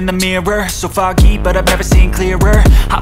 in the mirror. So foggy, but I've never seen clearer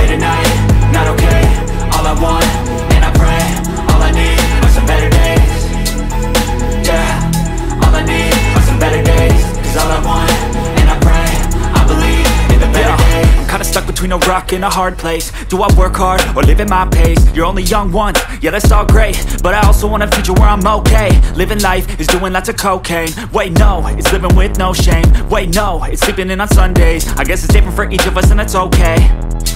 late at night, not okay. All I want, and I pray All I need are some better days. Yeah, all I need are some better days. Cause all I want, and I pray I believe in the better days. I'm kinda stuck between a rock and a hard place. Do I work hard or live at my pace? You're only young once, yeah that's all great. But I also want a future where I'm okay. Living life is doing lots of cocaine. Wait no, it's living with no shame. Wait no, it's sleeping in on Sundays. I guess it's different for each of us and that's okay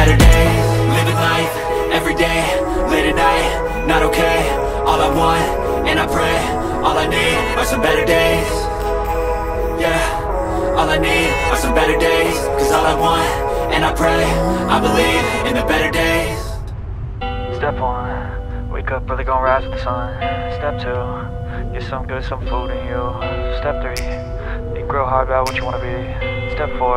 better days Living life, every day, late at night, not okay All I want, and I pray All I need are some better days Yeah, all I need are some better days Cause all I want, and I pray I believe in the better days Step one, wake up early, gonna rise with the sun. Step two, get some good, some food in you. Step three, think real hard about what you wanna be. Step four,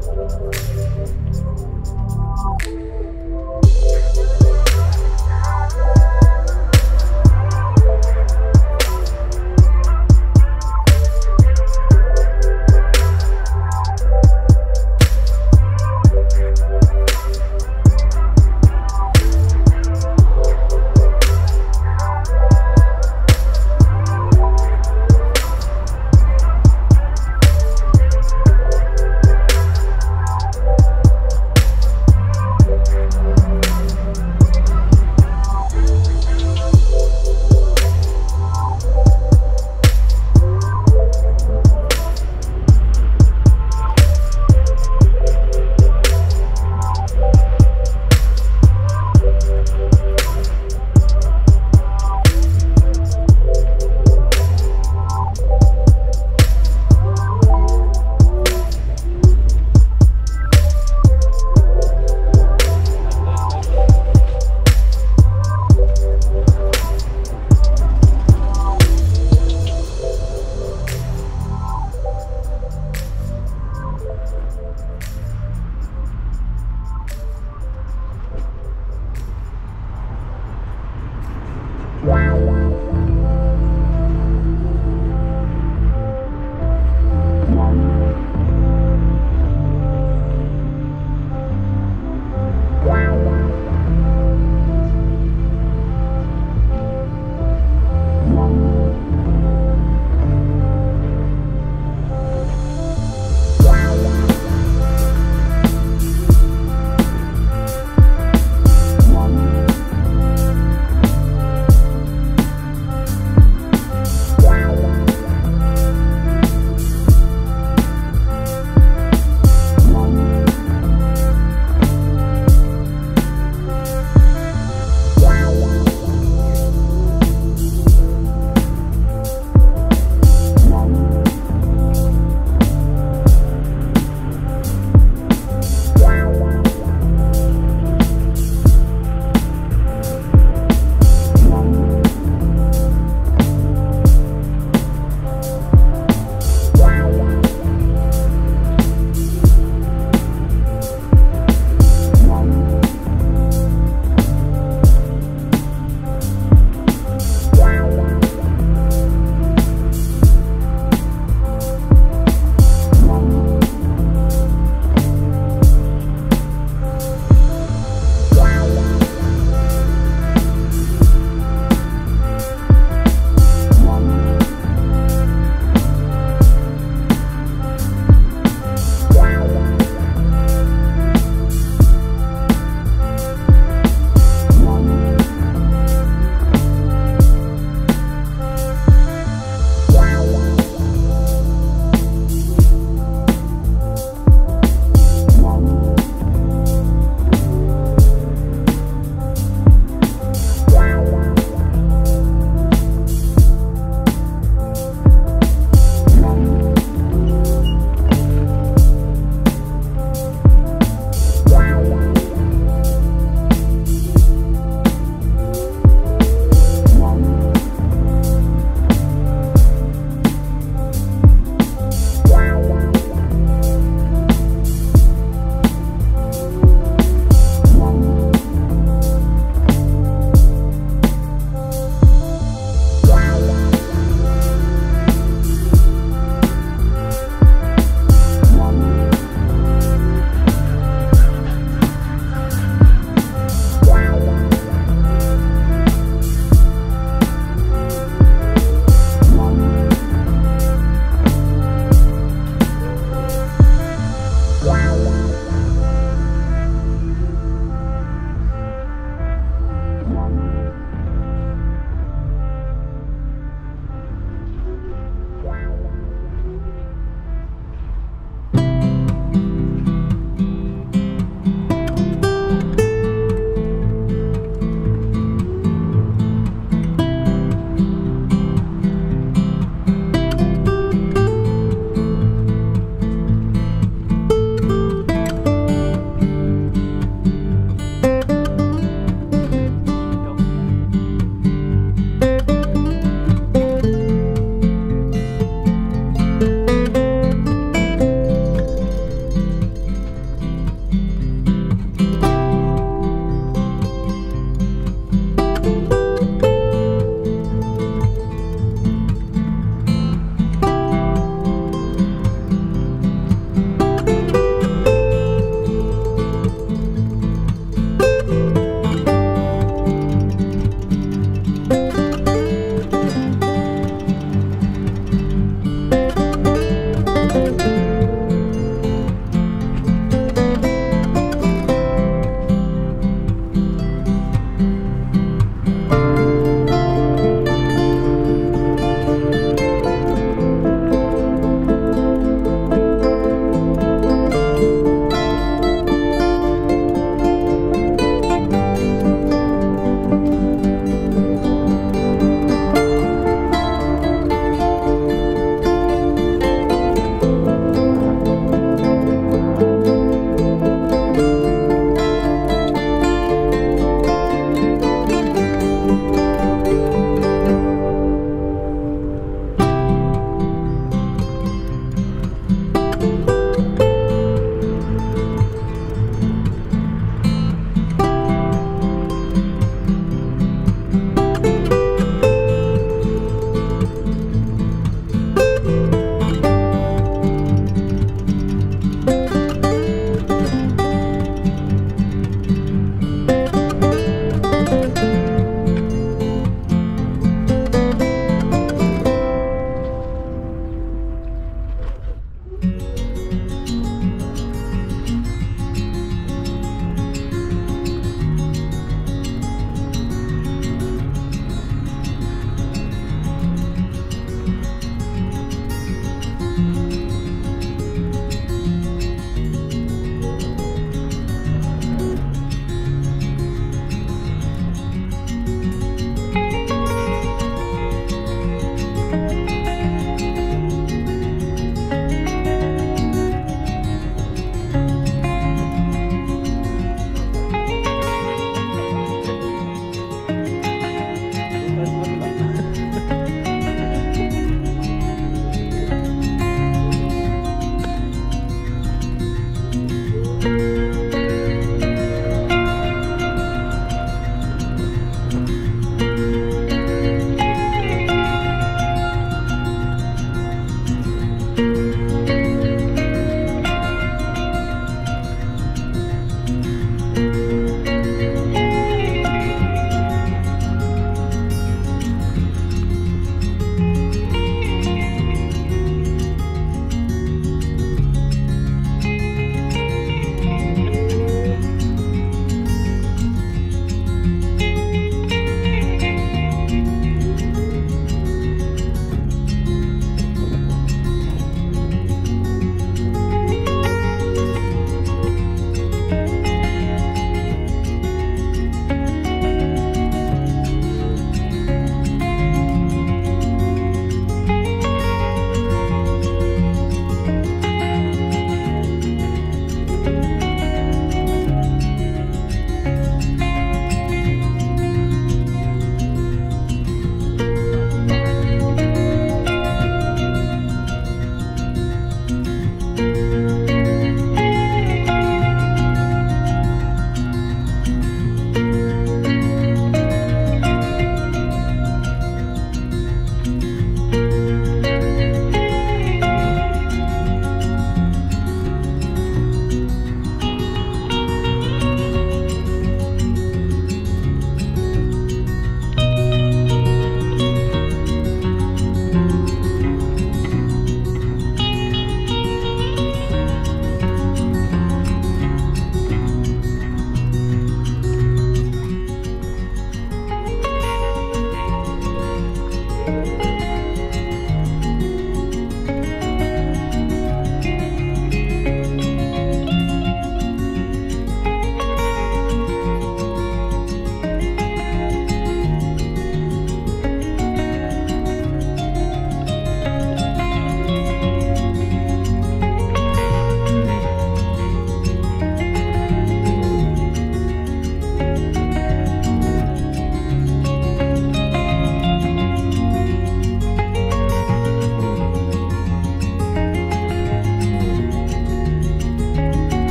Música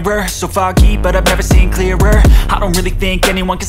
mirror So foggy, but I've never seen clearer. I don't really think anyone can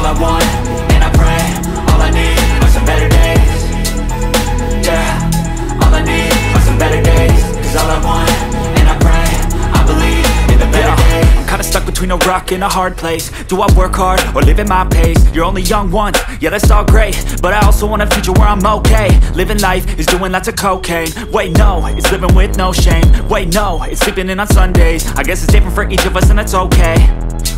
All I want, and I pray All I need are some better days. Yeah, all I need are some better days. Cause all I want, and I pray I believe in the better days. I'm kinda stuck between a rock and a hard place. Do I work hard or live at my pace? You're only young once, yeah that's all great. But I also want a future where I'm okay. Living life is doing lots of cocaine. Wait no, it's living with no shame. Wait no, it's sleeping in on Sundays. I guess it's different for each of us and that's okay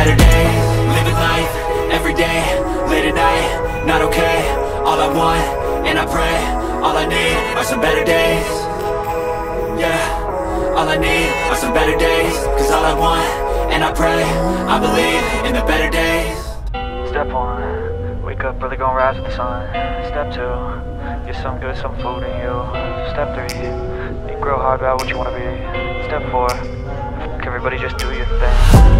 better days Living life, every day, late at night, not okay All I want, and I pray All I need are some better days Yeah, all I need are some better days Cause all I want, and I pray I believe in the better days Step one, wake up early, gonna rise with the sun. Step two, get some good, some food in you. Step three, think real hard about what you wanna be. Step four, everybody just do your thing.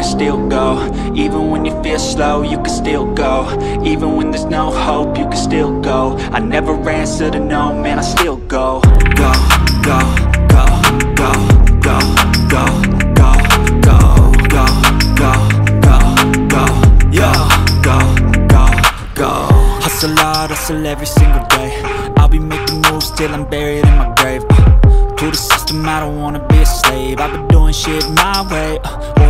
can still go Even when you feel slow, you can still go Even when there's no hope, you can still go I never answer to no, man, I still go Go, go, go, go, go, go, go, go, go, go, go, go, go, go, go Hustle hard, hustle every single day I'll be making moves till I'm buried in my grave to the system, I don't wanna be a slave I've been doing shit my way, uh,